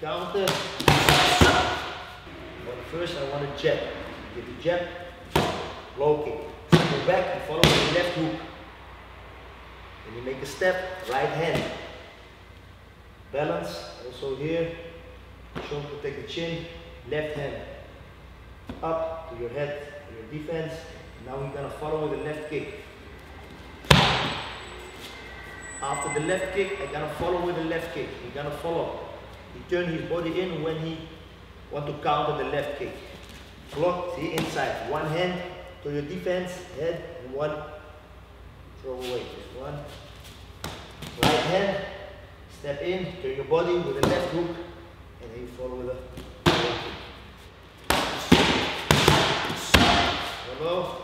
counter. But first I want to jab. Get the jab, low kick. Go back and follow with the left hook. Then you make a step, right hand. Balance, also here. Shoulder protect the chin, left hand. Up to your head, to your defense. Now we're gonna follow with the left kick. After the left kick, I'm gonna follow with the left kick. He's gonna follow. He turn his body in when he want to counter the left kick. Block, see inside. One hand to your defense, head, and one throw away. Just one. Right hand, step in, turn your body with the left hook, and then you follow with a right kick. Hello.